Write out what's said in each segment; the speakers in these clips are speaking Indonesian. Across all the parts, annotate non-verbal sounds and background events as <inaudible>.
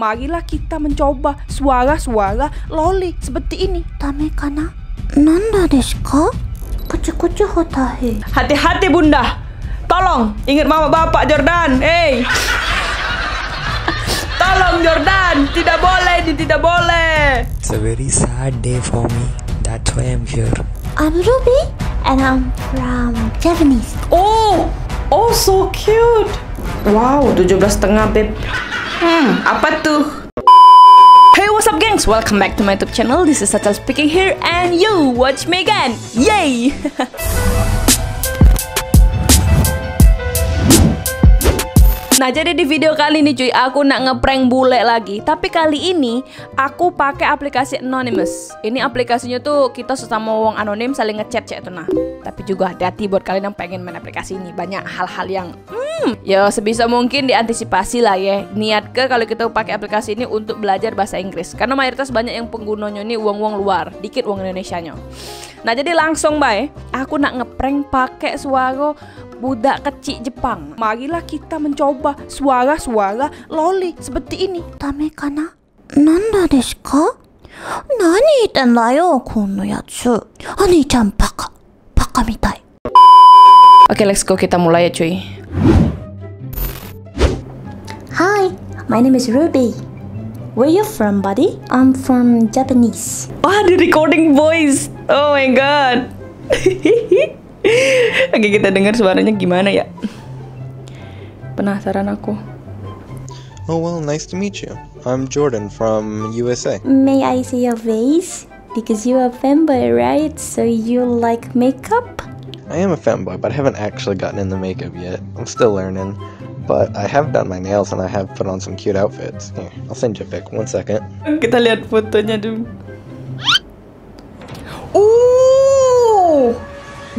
Marilah kita mencoba suara-suara loli seperti ini. Tame kana nanda desu ka? Kucu-kucu hotahi. Hati-hati bunda. Tolong, ingat mama bapak Jordan. Hei. Tolong Jordan, tidak boleh, tidak boleh. It's a very sad day for me. That's why I'm here. I'm Ruby and I'm from Japanese. Oh, oh so cute. Wow, 17 setengah beb. Hmm, apa tuh? Hey, what's up, gengs? Welcome back to my YouTube channel. This is Satel speaking here, and you watch me again. Yay! <laughs> Nah jadi di video kali ini cuy aku nak ngeprank bule lagi. Tapi kali ini aku pakai aplikasi Anonymous. Ini aplikasinya tuh kita sesama wong anonim saling ngechat cek tuh nah. Tapi juga hati-hati buat kalian yang pengen main aplikasi ini. Banyak hal-hal yang hmm, ya sebisa mungkin diantisipasi lah ya. Niat ke kalau kita pakai aplikasi ini untuk belajar bahasa Inggris. Karena mayoritas banyak yang penggunanya ini uang-uang luar Dikit uang Indonesia nya Nah jadi langsung bae Aku nak ngeprank pakai suara budak kecil Jepang. Marilah kita mencoba suara-suara loli seperti ini. Tame kana? Nanda desu ka? Nani iten yo kono yatsu? Ani-chan baka. Baka mitai. Oke, let's go kita mulai ya cuy. Hi, my name is Ruby. Where you from, buddy? I'm from Japanese. Ah, the recording voice. Oh my god. <laughs> Oke, kita dengar suaranya gimana ya. Penasaran aku. Oh, well, nice to meet you. I'm Jordan from USA. May I see your face? Because you're a fanboy right? So you like makeup? I am a fanboy but I haven't actually gotten in the makeup yet. I'm still learning. But I have done my nails and I have put on some cute outfits. Here, I'll send you a pic. One second. Kita lihat fotonya dulu.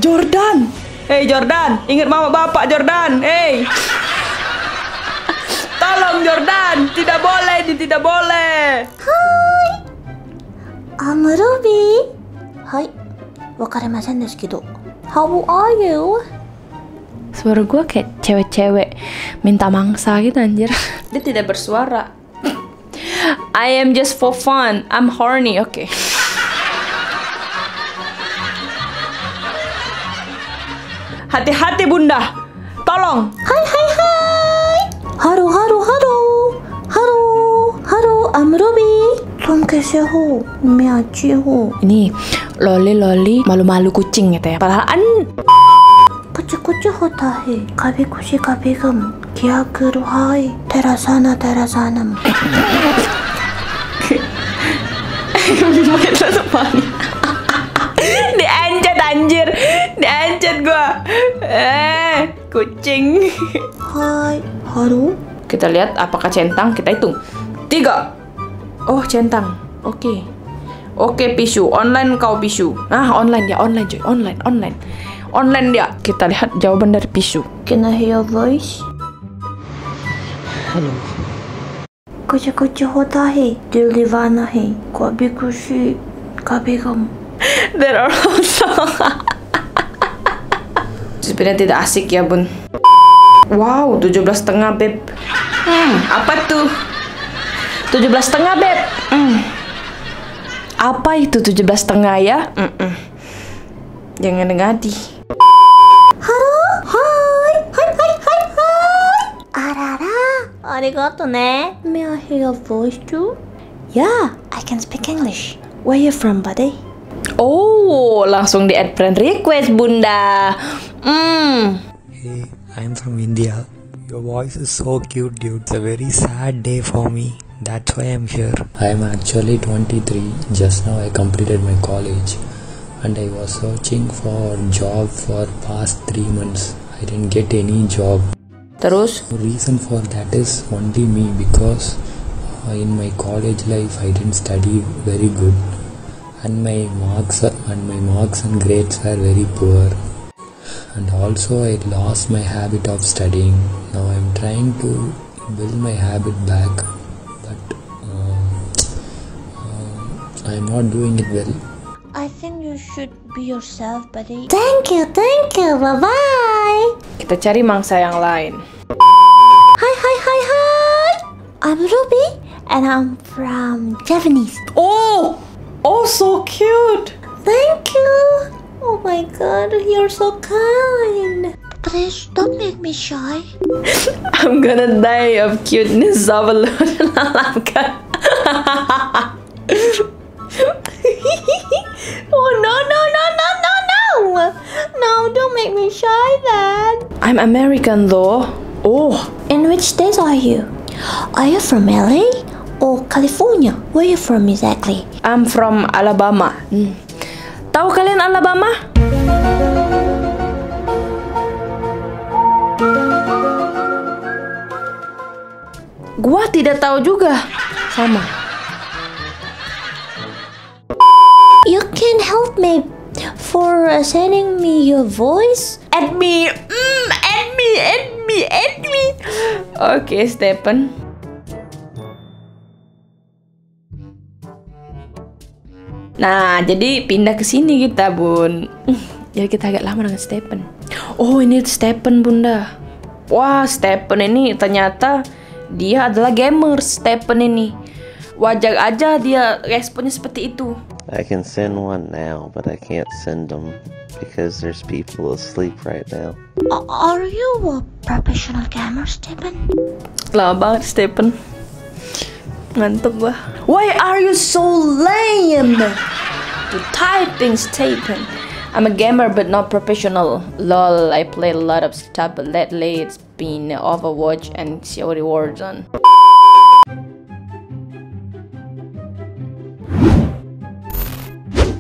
Jordan. Hei Jordan, ingat mama bapak Jordan. Hei. Tolong Jordan, tidak boleh, ini tidak boleh. Hai. I'm Ruby. Hai. Wakarimasen desu kido. How are you? Suara gue kayak cewek-cewek minta mangsa gitu anjir. Dia tidak bersuara. I am just for fun. I'm horny. Oke. Okay. Hati-hati bunda. Tolong. Hai hai hai. Haru haru haru. Haru haru amrubi. Tongkesyahu miacihu. Ini loli loli malu-malu kucing gitu ya. Padahal an kucu-kucu hotahi kabi kushi kabi gem 기억으로 hai Terasana terasana <laughs> <laughs> Eh, kucing. Hi hello Kita lihat apakah centang, kita hitung. Tiga. Oh, centang. Oke. Oke, pisu. Online kau pisu. Nah, online ya, online cuy. Online, online. Online dia. Kita lihat jawaban dari pisu. Can I hear your voice? Hello. कुछ कुछ होता है दिल दीवाना है कभी <laughs> खुशी कभी गम There are also... <laughs> Sebenarnya tidak asik ya, Bun. Wow, 17 setengah, Beb. Hmm, apa tuh? 17 setengah, Beb. Hmm. Apa itu 17 setengah ya? Mm-mm. Jangan ngadi. Halo Hai Hai hai hai hai Arara Arigato ne May I hear your voice too? Yeah, I can speak English Where you from buddy? Oh, langsung di add friend request, Bunda. Hmm. Hey, I'm from India. Your voice is so cute, dude. It's a very sad day for me. That's why I'm here. I'm actually 23. Just now I completed my college and I was searching for job for past 3 months. I didn't get any job. Terus? The reason for that is only me because uh, in my college life I didn't study very good and my marks and my marks and grades were very poor and also I lost my habit of studying now I'm trying to build my habit back but uh, uh, I'm not doing it well I think you should be yourself buddy Thank you, thank you, bye bye Kita cari mangsa yang lain. Hi hi hi hi I'm Ruby and I'm from Japanese. Oh, oh so cute. Thank you. Oh my god, you're so kind. Please don't make me shy. I'm gonna die of cuteness of a <laughs> oh no no no no no no! No, don't make me shy, Dad. I'm American though. Oh, In which state are you? Are you from LA or California? Where are you from exactly? I'm from Alabama. Hmm. Tahu kalian Alabama? Gua tidak tahu juga. Sama. You can help me for sending me your voice. Add me, mm, add me, add me, add me. Oke, Stephen. Nah, jadi pindah ke sini kita, Bun. <laughs> Jadi kita agak lama dengan Stephen. Oh, ini Stephen, Bunda. Wah, Stephen ini ternyata dia adalah gamer, Stephen ini. Wajar aja dia responnya seperti itu. I can send one now, but I can't send them because there's people asleep right now. Are you a professional gamer, Stephen? Lama banget Stephen Ngantuk gua Why are you so lame? To typing Stephen I'm a gamer but not professional Lol, I play a lot of stuff but lately it's been Overwatch and COD Warzone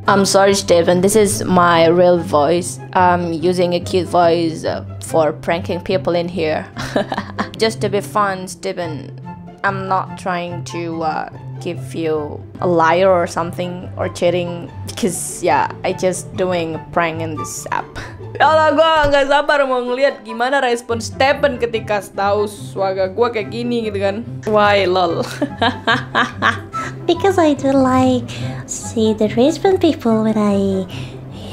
I'm sorry, Stephen. This is my real voice. I'm using a cute voice uh, for pranking people in here. <laughs> Just to be fun, Stephen. I'm not trying to uh, give you a liar or something or cheating because yeah, I just doing a prank in this app. <laughs> Yalah gue nggak sabar mau ngeliat gimana respon Stephen ketika tahu suara gue kayak gini gitu kan. Why lol. <laughs> Because I do like see the Brisbane people when I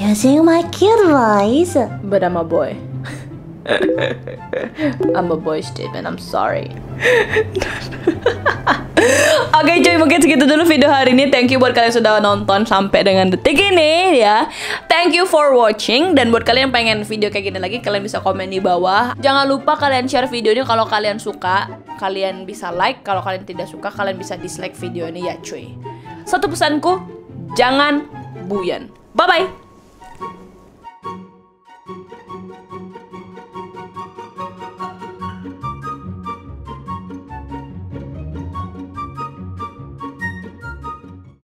using my cute voice. But I'm a boy. I'm a boy, Steven. I'm sorry. <laughs> Oke cuy, mungkin segitu dulu video hari ini. Thank you buat kalian sudah nonton sampai dengan detik ini ya. Thank you for watching. Dan buat kalian yang pengen video kayak gini lagi, kalian bisa komen di bawah. Jangan lupa kalian share video ini kalau kalian suka. Kalian bisa like. Kalau kalian tidak suka, kalian bisa dislike video ini ya cuy. Satu pesanku, jangan buyan. Bye-bye.